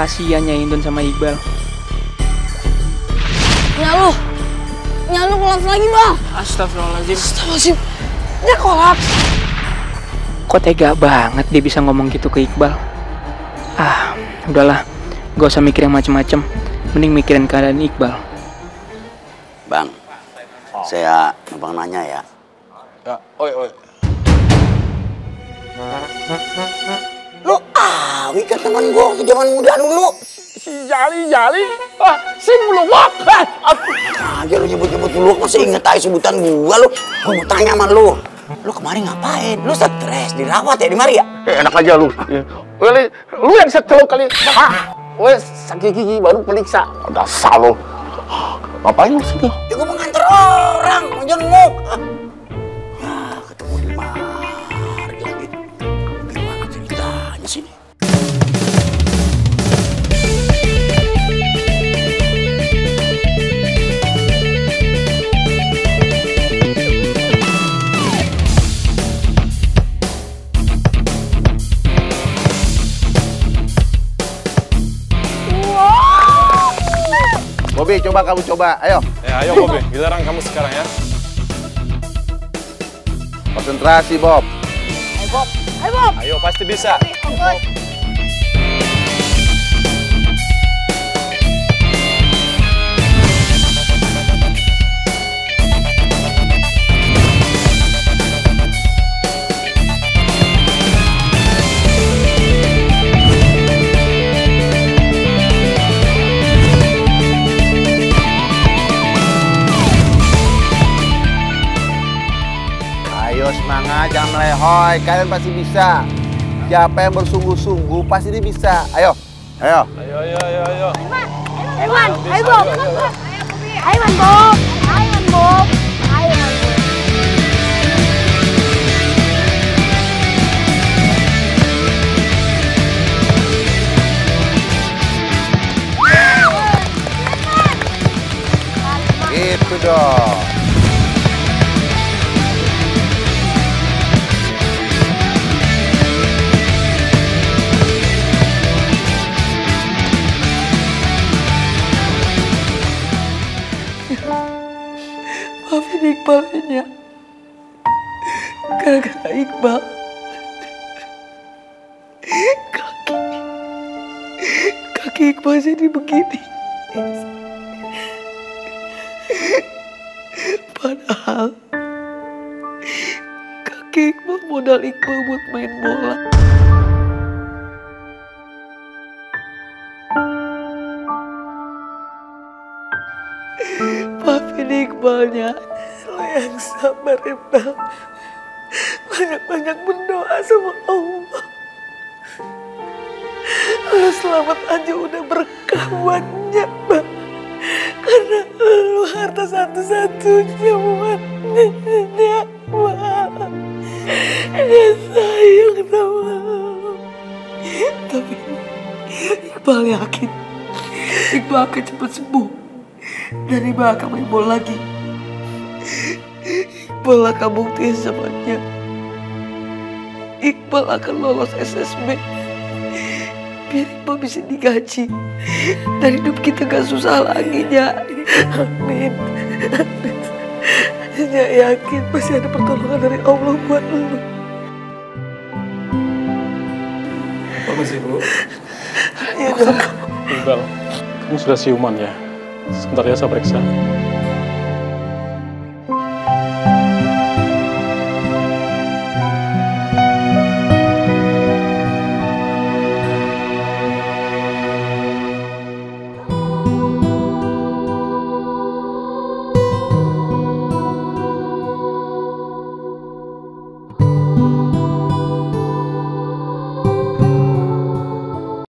Kasian ya Indun sama Iqbal. Nyalu, Nyalu kolaps lagi bang. Astagfirullahaladzim. Astagfirullahaladzim, dia kolaps. Kok tega banget dia bisa ngomong gitu ke Iqbal? Ah, udahlah. Gak usah mikir yang macem-macem. Mending mikirin keadaan Iqbal. Bang, saya numpang nanya ya. Ya, oi, oi. Kan teman gua waktu zaman muda dulu. Si Jali, Jali. Ah, si meluak. Ah, Aja lu nyebut-nyebut lu masih inget aja sebutan gua lu. Gua mau tanya sama lu. Lu kemarin ngapain? Lu stres, dirawat ya di mari ya? Eh, enak aja lu. Weli, lu yang setel kali. Ah, wes sakit gigi baru periksa. Dasar lu. Ngapain lu sini? Ya gua mau nganter orang, mau jenguk. Ya, ketemu di mari lagi. Gimana ceritanya sih? Bobi, coba kamu coba. Ayo, Ya, ayo Bobi, giliran kamu sekarang ya. konsentrasi, Bob. Ayo, pasti bisa. Ayo melehoy. Kalian pasti bisa. Siapa yang bersungguh-sungguh pasti dia bisa. Ayo, ayo. Ayo, ayo, ayo, ayo. Aiman, ayo Bob. Aiman Bob, Aiman Bob, Aiman Bob. Gitu dong. Maafin Iqbalnya. Gara-gara Iqbal. Kaki. Kaki Iqbal jadi begini. Padahal kaki Iqbal modal Iqbal buat main bola. Maafin Iqbalnya. Yang sabar Iqbal. Banyak-banyak berdoa sama Allah. Lo selamat aja udah berkah buatnya, Bang. Karena lo harta satu-satunya buatnya, Bang. Dia sayang sama lo. Tapi Iqbal yakin Iqbal akan cepat sembuh dan Iqbal akan main bola lagi. Iqbal akan buktiin semuanya. Iqbal akan lolos SSB. Biar Iqbal bisa digaji. Dan hidup kita gak susah lagi, ya. Amin. Amin. Nya yakin pasti ada pertolongan dari Allah buat lu. Permisi, Bu. Ya. Iqbal, kamu sudah siuman ya? Sebentar ya saya periksa.